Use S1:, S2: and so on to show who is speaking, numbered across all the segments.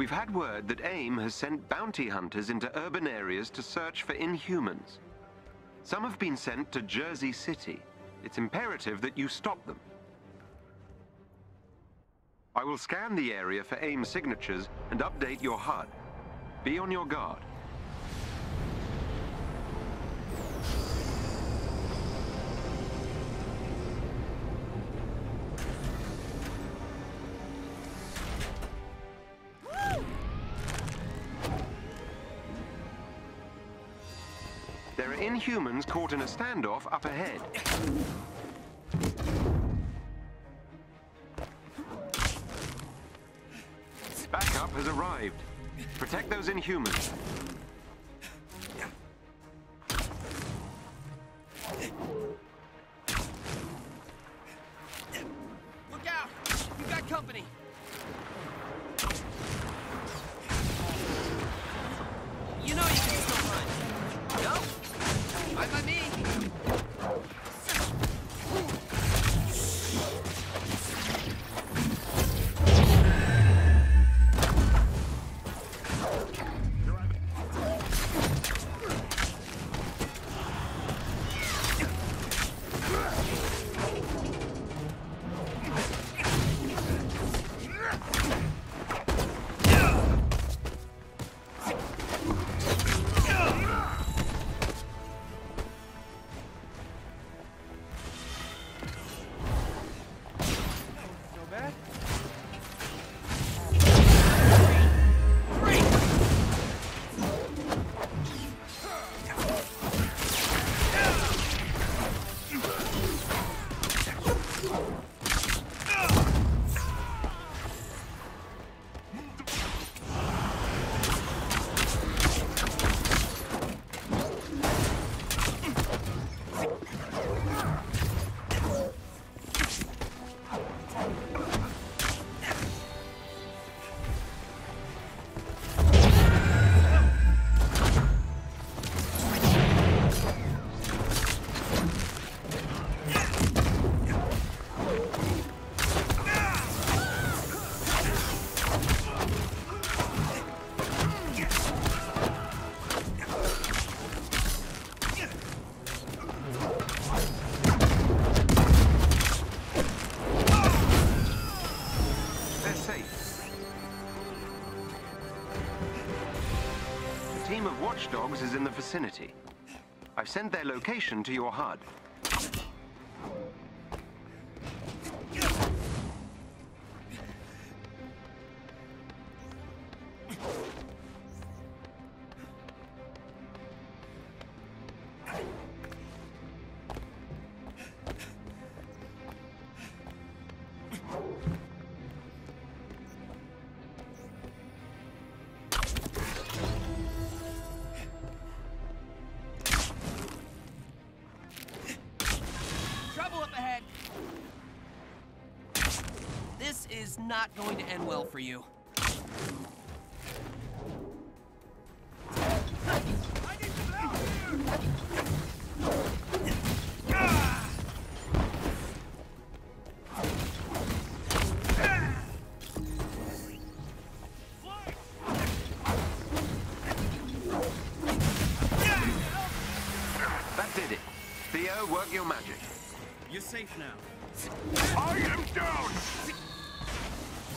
S1: We've had word that AIM has sent bounty hunters into urban areas to search for Inhumans. Some have been sent to Jersey City. It's imperative that you stop them. I will scan the area for AIM signatures and update your HUD. Be on your guard. Inhumans caught in a standoff up ahead. Backup has arrived. Protect those Inhumans. Watchdogs is in the vicinity. I've sent their location to your HUD.
S2: Is not going to end well for you.
S1: That did it. Theo, work your magic.
S3: You're safe now.
S1: I am down!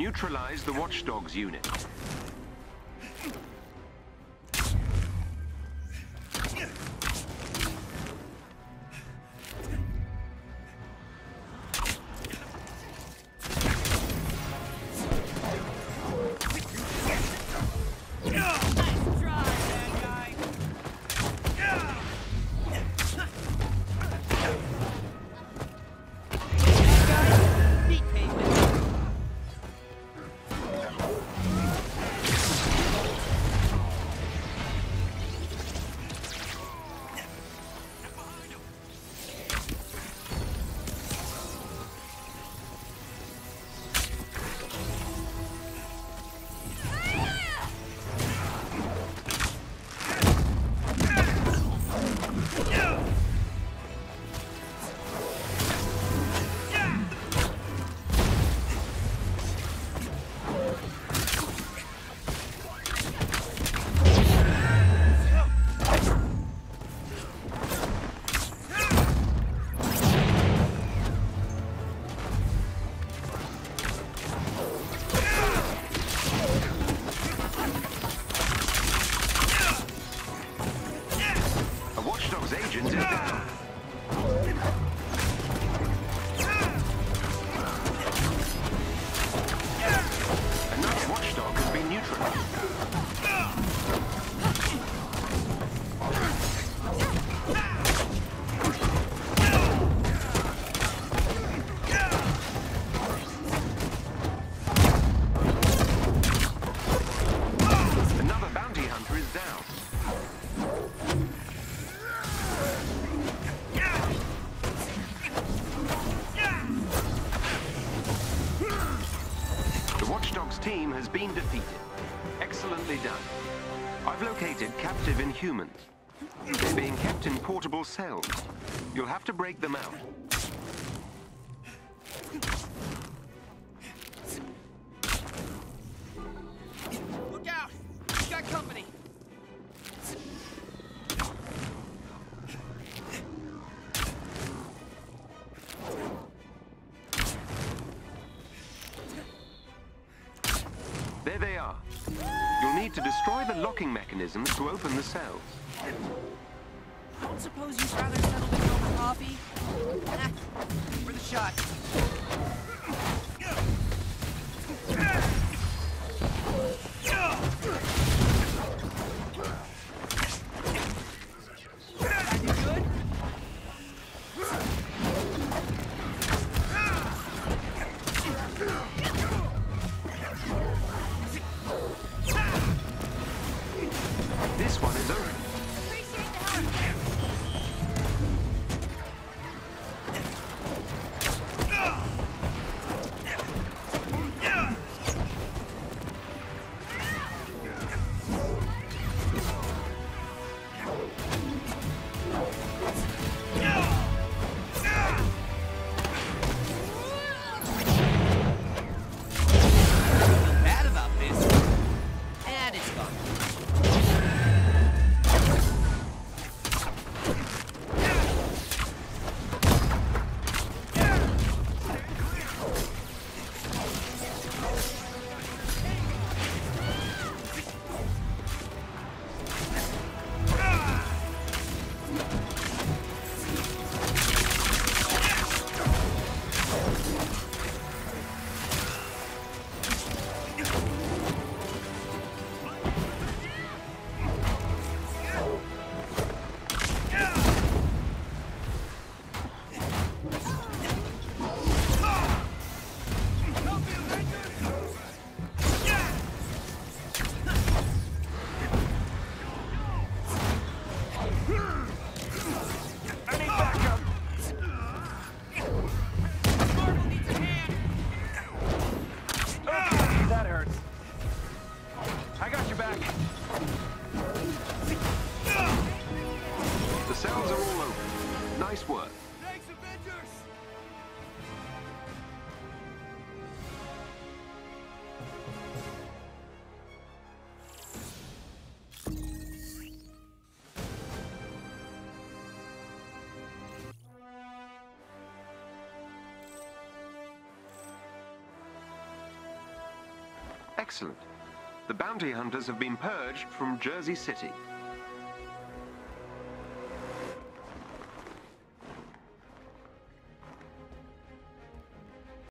S1: neutralize the Watchdogs unit. Inhumans. They're being kept in portable cells. You'll have to break them out. To destroy the locking mechanisms to open the cells.
S2: Don't suppose you'd rather settle coffee? For the shot. Nice work. Thanks, Avengers!
S1: Excellent. The bounty hunters have been purged from Jersey City.